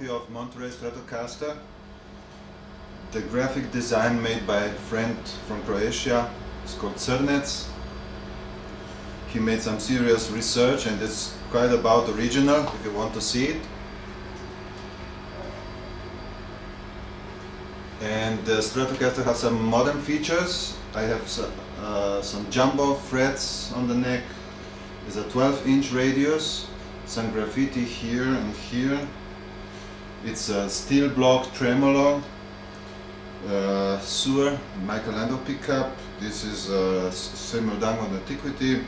Stratocaster. The graphic design made by a friend from Croatia is called Crnec. He made some serious research and it's quite about original if you want to see it. And the Stratocaster has some modern features. I have some, uh, some jumbo frets on the neck. It's a 12 inch radius, some Graphtech here and here. It's a steel block tremolo, uh, Suhr Michael Landau pickup. This is a Seymour Duncan Antiquity.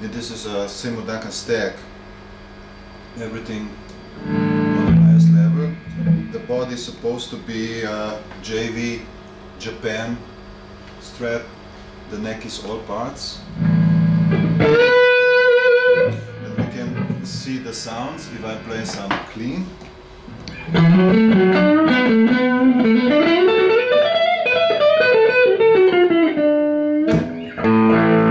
And this is a Seymour Duncan stack. Everything on the highest level. The body is supposed to be a JV Japan Strat. The neck is Allparts. And we can see the sounds if I play some clean. Thank you.